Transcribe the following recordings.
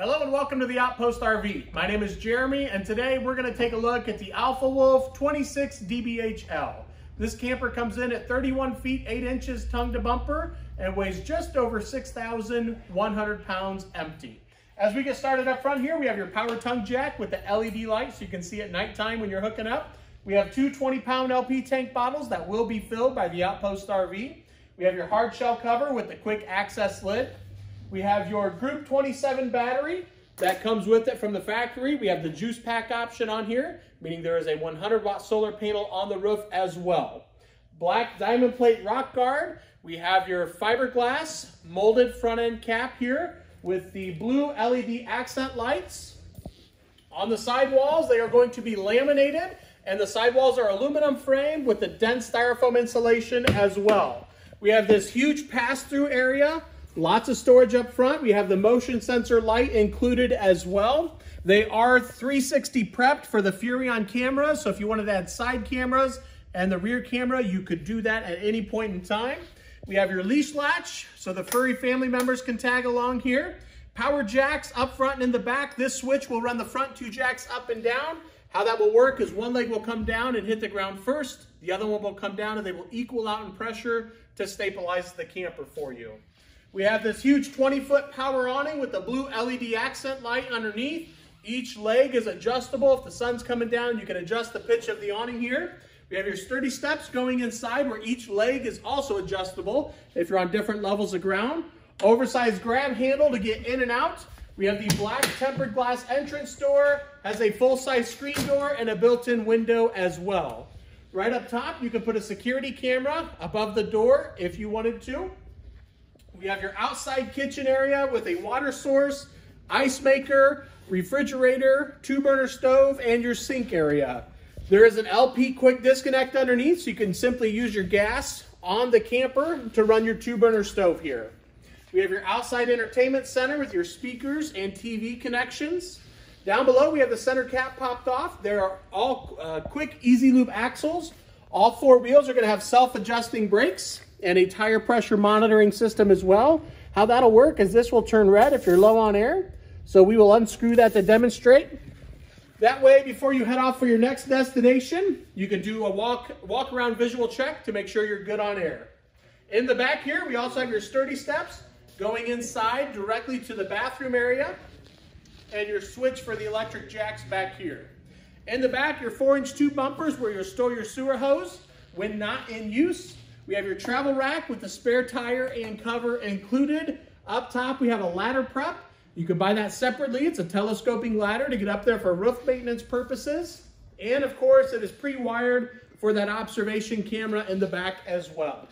Hello and welcome to the Outpost RV. My name is Jeremy and today we're going to take a look at the Alpha Wolf 26 DBHL. This camper comes in at 31 feet 8 inches tongue to bumper and weighs just over 6,100 pounds empty. As we get started up front here, we have your power tongue jack with the LED light so you can see at nighttime when you're hooking up. We have two 20 pound LP tank bottles that will be filled by the Outpost RV. We have your hard shell cover with the quick access lid. We have your Group 27 battery that comes with it from the factory. We have the juice pack option on here, meaning there is a 100 watt solar panel on the roof as well. Black diamond plate rock guard. We have your fiberglass molded front end cap here with the blue LED accent lights. On the sidewalls, they are going to be laminated and the sidewalls are aluminum framed with the dense styrofoam insulation as well. We have this huge pass-through area Lots of storage up front. We have the motion sensor light included as well. They are 360 prepped for the Furrion camera. So if you wanted to add side cameras and the rear camera, you could do that at any point in time. We have your leash latch, so the furry family members can tag along here. Power jacks up front and in the back. This switch will run the front two jacks up and down. How that will work is one leg will come down and hit the ground first. The other one will come down and they will equal out in pressure to stabilize the camper for you. We have this huge 20 foot power awning with the blue LED accent light underneath. Each leg is adjustable. If the sun's coming down, you can adjust the pitch of the awning here. We have your sturdy steps going inside where each leg is also adjustable if you're on different levels of ground. Oversized grab handle to get in and out. We have the black tempered glass entrance door, has a full-size screen door and a built-in window as well. Right up top, you can put a security camera above the door if you wanted to. We have your outside kitchen area with a water source, ice maker, refrigerator, two burner stove, and your sink area. There is an LP quick disconnect underneath, so you can simply use your gas on the camper to run your two burner stove here. We have your outside entertainment center with your speakers and TV connections. Down below, we have the center cap popped off. There are all uh, quick, easy lube axles. All four wheels are gonna have self-adjusting brakes and a tire pressure monitoring system as well. How that'll work is this will turn red if you're low on air. So we will unscrew that to demonstrate. That way, before you head off for your next destination, you can do a walk, walk around visual check to make sure you're good on air. In the back here, we also have your sturdy steps going inside directly to the bathroom area and your switch for the electric jacks back here. In the back, your four inch tube bumpers where you'll store your sewer hose when not in use. We have your travel rack with the spare tire and cover included. Up top, we have a ladder prep. You can buy that separately. It's a telescoping ladder to get up there for roof maintenance purposes. And of course, it is pre-wired for that observation camera in the back as well.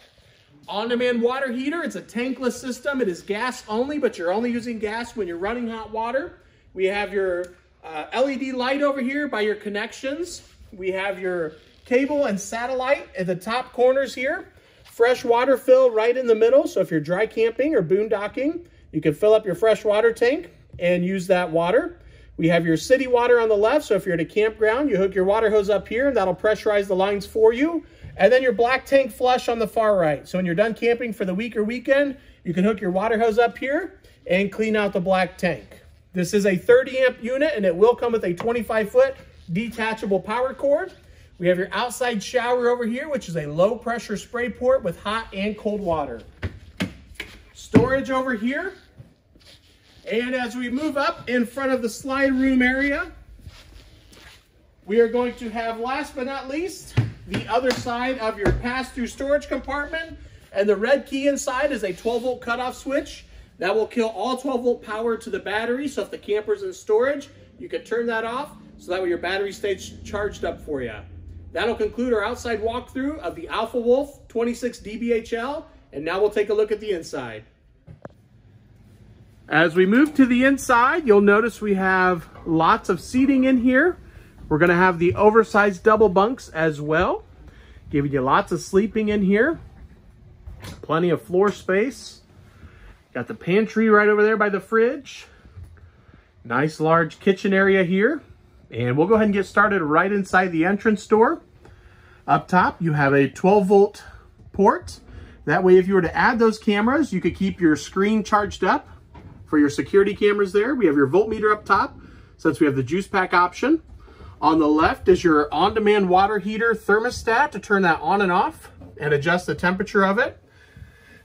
On-demand water heater, it's a tankless system. It is gas only, but you're only using gas when you're running hot water. We have your uh, LED light over here by your connections. We have your cable and satellite at the top corners here. Fresh water fill right in the middle. So if you're dry camping or boondocking, you can fill up your fresh water tank and use that water. We have your city water on the left. So if you're at a campground, you hook your water hose up here and that'll pressurize the lines for you. And then your black tank flush on the far right. So when you're done camping for the week or weekend, you can hook your water hose up here and clean out the black tank. This is a 30 amp unit and it will come with a 25 foot detachable power cord. We have your outside shower over here, which is a low pressure spray port with hot and cold water. Storage over here. And as we move up in front of the slide room area, we are going to have, last but not least, the other side of your pass-through storage compartment. And the red key inside is a 12 volt cutoff switch. That will kill all 12 volt power to the battery. So if the camper's in storage, you can turn that off so that way your battery stays charged up for you. That'll conclude our outside walkthrough of the Alpha Wolf 26 DBHL, and now we'll take a look at the inside. As we move to the inside, you'll notice we have lots of seating in here. We're gonna have the oversized double bunks as well, giving you lots of sleeping in here. Plenty of floor space. Got the pantry right over there by the fridge. Nice large kitchen area here. And we'll go ahead and get started right inside the entrance door. Up top, you have a 12 volt port. That way, if you were to add those cameras, you could keep your screen charged up for your security cameras there. We have your voltmeter up top since we have the juice pack option. On the left is your on-demand water heater thermostat to turn that on and off and adjust the temperature of it.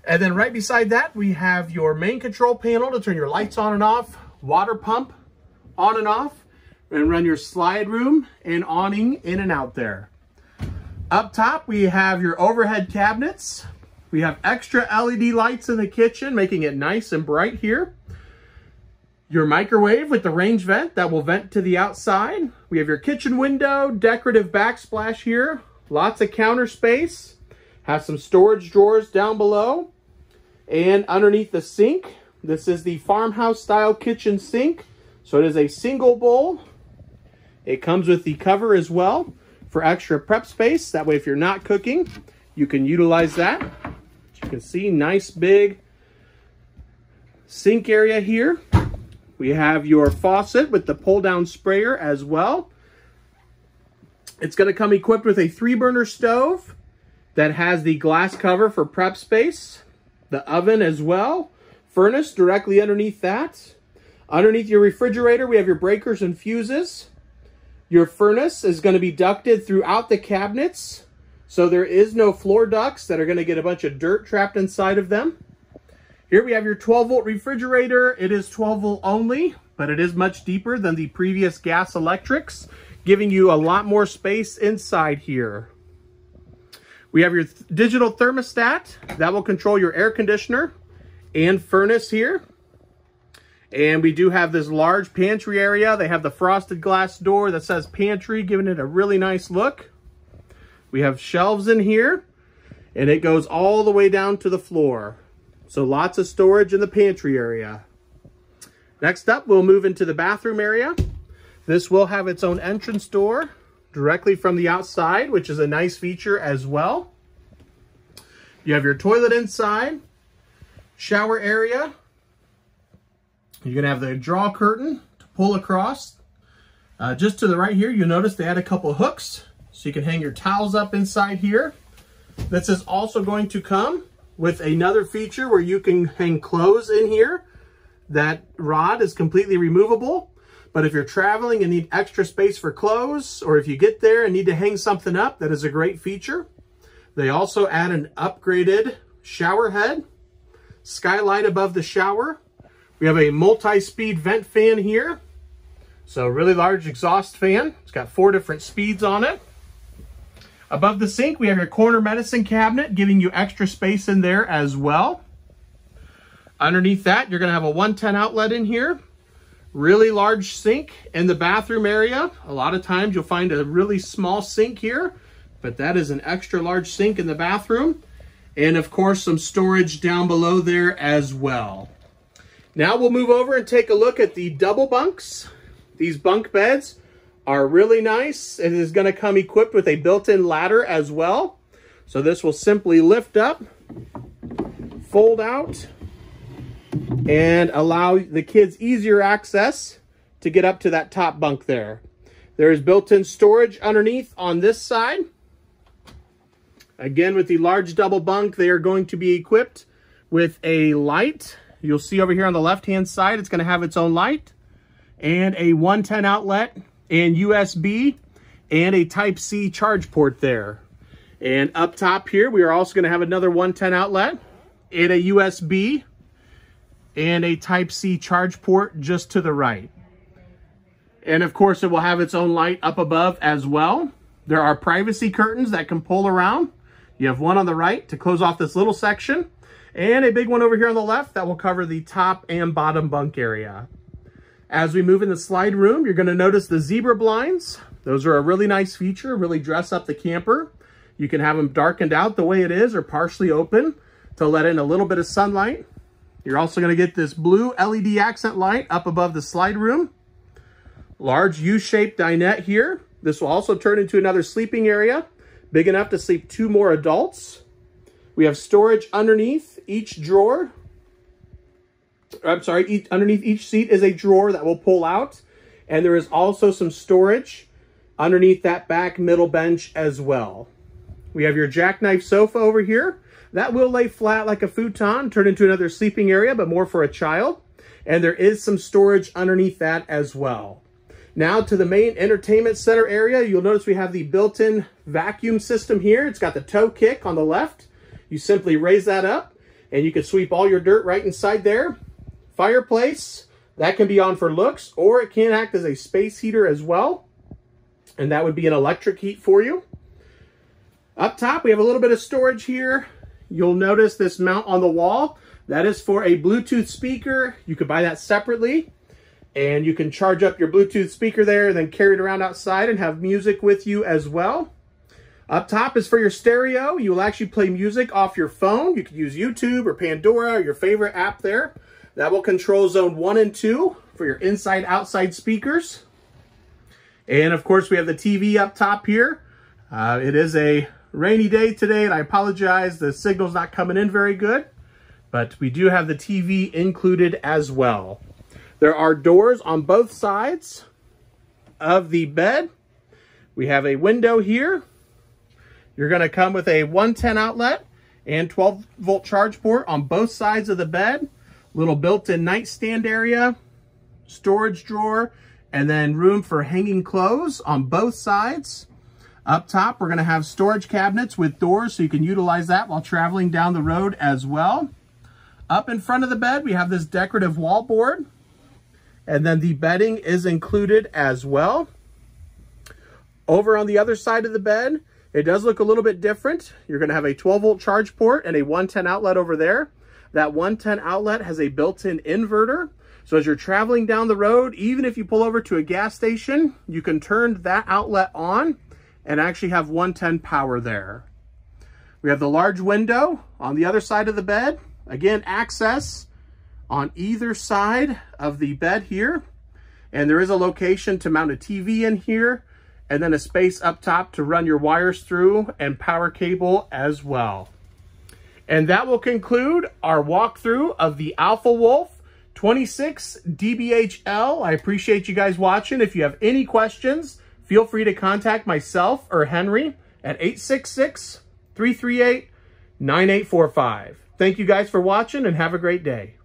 And then right beside that, we have your main control panel to turn your lights on and off, water pump on and off, and run your slide room and awning in and out there. Up top, we have your overhead cabinets. We have extra LED lights in the kitchen, making it nice and bright here. Your microwave with the range vent that will vent to the outside. We have your kitchen window, decorative backsplash here, lots of counter space. Have some storage drawers down below. And underneath the sink, this is the farmhouse style kitchen sink. So it is a single bowl. It comes with the cover as well for extra prep space. That way if you're not cooking, you can utilize that. As you can see, nice big sink area here. We have your faucet with the pull down sprayer as well. It's going to come equipped with a three burner stove that has the glass cover for prep space, the oven as well, furnace directly underneath that. Underneath your refrigerator, we have your breakers and fuses. Your furnace is going to be ducted throughout the cabinets, so there is no floor ducts that are going to get a bunch of dirt trapped inside of them. Here we have your 12 volt refrigerator. It is 12 volt only, but it is much deeper than the previous gas electrics, giving you a lot more space inside here. We have your th digital thermostat that will control your air conditioner and furnace here. And we do have this large pantry area. They have the frosted glass door that says pantry, giving it a really nice look. We have shelves in here, and it goes all the way down to the floor. So lots of storage in the pantry area. Next up, we'll move into the bathroom area. This will have its own entrance door directly from the outside, which is a nice feature as well. You have your toilet inside, shower area. You're going to have the draw curtain to pull across. Uh, just to the right here, you'll notice they add a couple hooks so you can hang your towels up inside here. This is also going to come with another feature where you can hang clothes in here. That rod is completely removable. But if you're traveling and need extra space for clothes, or if you get there and need to hang something up, that is a great feature. They also add an upgraded shower head, skylight above the shower. We have a multi-speed vent fan here. So really large exhaust fan. It's got four different speeds on it. Above the sink, we have your corner medicine cabinet, giving you extra space in there as well. Underneath that, you're going to have a 110 outlet in here. Really large sink in the bathroom area. A lot of times you'll find a really small sink here, but that is an extra large sink in the bathroom. And of course, some storage down below there as well. Now we'll move over and take a look at the double bunks. These bunk beds are really nice. It is going to come equipped with a built-in ladder as well. So this will simply lift up, fold out, and allow the kids easier access to get up to that top bunk there. There is built-in storage underneath on this side. Again, with the large double bunk, they are going to be equipped with a light. You'll see over here on the left-hand side, it's going to have its own light and a 110 outlet and USB and a Type-C charge port there. And up top here, we are also going to have another 110 outlet and a USB and a Type-C charge port just to the right. And of course, it will have its own light up above as well. There are privacy curtains that can pull around. You have one on the right to close off this little section and a big one over here on the left that will cover the top and bottom bunk area. As we move in the slide room, you're gonna notice the zebra blinds. Those are a really nice feature, really dress up the camper. You can have them darkened out the way it is or partially open to let in a little bit of sunlight. You're also gonna get this blue LED accent light up above the slide room. Large U-shaped dinette here. This will also turn into another sleeping area, big enough to sleep two more adults. We have storage underneath each drawer. I'm sorry, each, underneath each seat is a drawer that will pull out. And there is also some storage underneath that back middle bench as well. We have your jackknife sofa over here. That will lay flat like a futon, turn into another sleeping area, but more for a child. and there is some storage underneath that as well. Now to the main entertainment center area, you'll notice we have the built-in vacuum system here. It's got the toe kick on the left. You simply raise that up and you can sweep all your dirt right inside there. Fireplace, that can be on for looks or it can act as a space heater as well. And that would be an electric heat for you. Up top, we have a little bit of storage here. You'll notice this mount on the wall. That is for a Bluetooth speaker. You could buy that separately and you can charge up your Bluetooth speaker there and then carry it around outside and have music with you as well. Up top is for your stereo. You will actually play music off your phone. You can use YouTube or Pandora or your favorite app there. That will control zone one and two for your inside outside speakers. And of course we have the TV up top here. Uh, it is a rainy day today and I apologize. The signal's not coming in very good, but we do have the TV included as well. There are doors on both sides of the bed. We have a window here. You're going to come with a 110 outlet and 12 volt charge port on both sides of the bed. Little built-in nightstand area, storage drawer, and then room for hanging clothes on both sides. Up top, we're to have storage cabinets with doors so you can utilize that while traveling down the road as well. Up in front of the bed, we have this decorative wall board. And then the bedding is included as well. Over on the other side of the bed, it does look a little bit different. You're going to have a 12 volt charge port and a 110 outlet over there. That 110 outlet has a built-in inverter. So as you're traveling down the road, even if you pull over to a gas station, you can turn that outlet on and actually have 110 power there. We have the large window on the other side of the bed. Again, access on either side of the bed here. And there is a location to mount a TV in here and then a space up top to run your wires through and power cable as well. And that will conclude our walkthrough of the Alpha Wolf 26 DBHL. I appreciate you guys watching. If you have any questions, feel free to contact myself or Henry at 866 338 9845. Thank you guys for watching and have a great day.